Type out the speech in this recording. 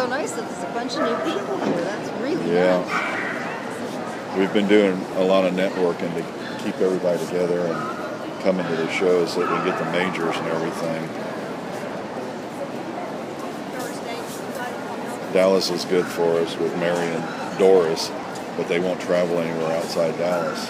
so nice that there's a bunch of new people here. That's really Yeah. nice. We've been doing a lot of networking to keep everybody together and coming to the shows so that we get the majors and everything. Dallas is good for us with Mary and Doris, but they won't travel anywhere outside Dallas.